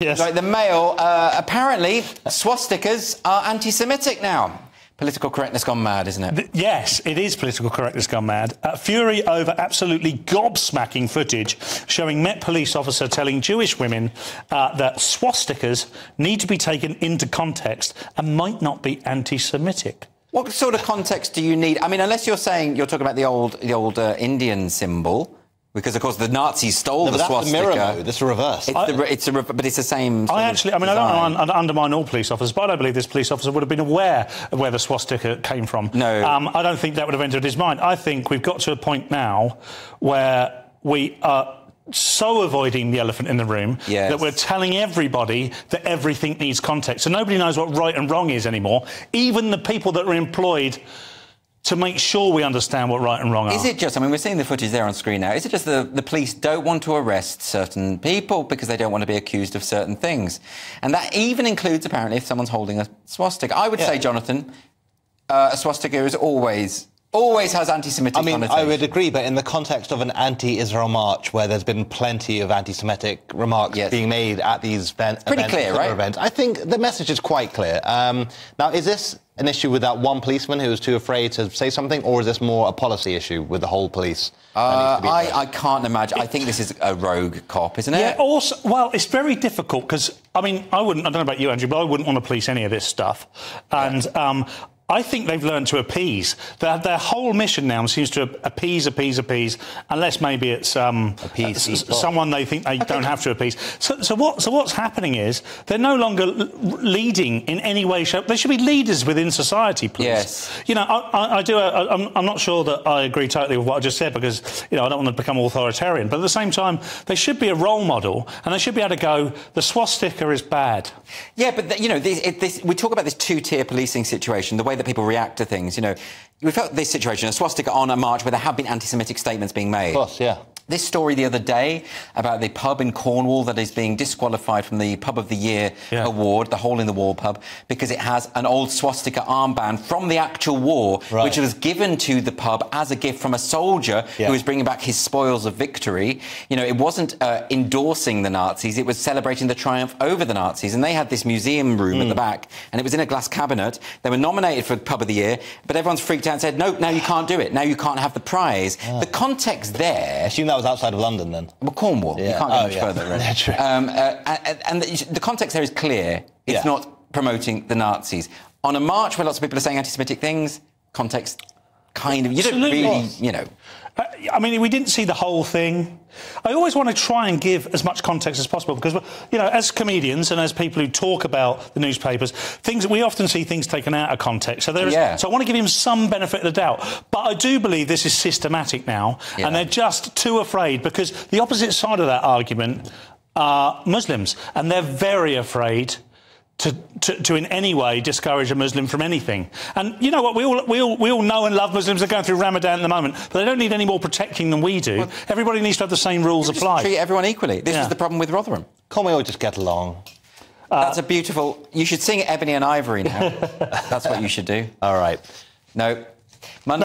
Yes. Right, the Mail. Uh, apparently, swastikas are anti-Semitic now. Political correctness gone mad, isn't it? Yes, it is political correctness gone mad. Uh, fury over absolutely gobsmacking footage showing Met police officer telling Jewish women uh, that swastikas need to be taken into context and might not be anti-Semitic. What sort of context do you need? I mean, unless you're saying you're talking about the old, the old uh, Indian symbol. Because of course the Nazis stole No, the but that's the swastika. mirror mode. This is reverse. It's, the, it's a, re- but it's the same. sort I of actually, I mean, I don't want to undermine all police officers, but I don't believe this police officer would have been aware of where the swastika came from. No. Um, I don't think that would have entered his mind. I think we've got to a point now where we are so avoiding the elephant in the room Yes. that we're telling everybody that everything needs context. So nobody knows what right and wrong is anymore. Even the people that are employed to make sure we understand what right and wrong are. Is are. it just, I mean, we're seeing the footage there on screen now. Is it just the, the police don't want to arrest certain people because they don't want to be accused of certain things? And that even includes, apparently, if someone's holding a swastika. I would say, Jonathan, uh, a swastika is always, always has anti Semitic I mean, I would agree, but in the context of an anti-Israel march, where there's been plenty of anti-Semitic remarks Yes. being made at these event, pretty events, clear, right? Events, I think the message is quite clear. Um, now, is this an issue with that one policeman who was too afraid to say something, or is this more a policy issue with the whole police? Uh, needs to be addressed? I, I can't imagine. I think this is a rogue cop, isn't it? Yeah, also, well, it's very difficult because, I mean, I wouldn't, I don't know about you, Andrew, but I wouldn't want to police any of this stuff. And um, I think they've learned to appease. Their, their whole mission now seems to appease, appease, appease, unless maybe it's um, Appease s- people. someone they think they don't have to appease. So, so, what, so what's happening is they're no longer l- leading in any way, shape. They should be leaders within society, please. Yes. You know, I, I, I do. I, I'm, I'm not sure that I agree totally with what I just said because you know I don't want to become authoritarian. But at the same time, they should be a role model, and they should be able to go. The swastika is bad. Yeah, but th- you know, this, it, this, we talk about this two-tier policing situation, the way that people react to things. You know, we've had this situation, a swastika on a march where there have been anti-Semitic statements being made. Of course, yeah. This story the other day about the pub in Cornwall that is being disqualified from the Pub of the Year Yeah. award, the Hole in the Wall pub, because it has an old swastika armband from the actual war, Right. which was given to the pub as a gift from a soldier Yeah. who was bringing back his spoils of victory. You know, it wasn't uh, endorsing the Nazis; it was celebrating the triumph over the Nazis. And they had this museum room Hmm. at the back, and it was in a glass cabinet. They were nominated for Pub of the Year, but everyone's freaked out and said, "No, now you can't do it. Now you can't have the prize." Ah. The context there that was outside of London then. well, Cornwall. You Yeah. can't go Oh, much yeah. further. Really. Yeah, true. Um, uh, and and the, the context there is clear. It's Yeah. not promoting the Nazis. On a march where lots of people are saying anti-Semitic things, context kind of... You don't Absolutely. really, you know... I mean, we didn't see the whole thing. I always want to try and give as much context as possible because, you know, as comedians and as people who talk about the newspapers, things we often see things taken out of context. So there is, Yeah. so I want to give him some benefit of the doubt. But I do believe this is systematic now, Yeah. and they're just too afraid because the opposite side of that argument are Muslims, and they're very afraid. To, to, to in any way discourage a Muslim from anything. And you know what? We all, we, all, we all know and love Muslims are going through Ramadan at the moment, but they don't need any more protecting than we do. Everybody needs to have the same rules Just applied. treat everyone equally. This Yeah. is the problem with Rotherham. Can't we all just get along? Uh, That's a beautiful... You should sing Ebony and Ivory now. That's what you should do. All right. No. Monday...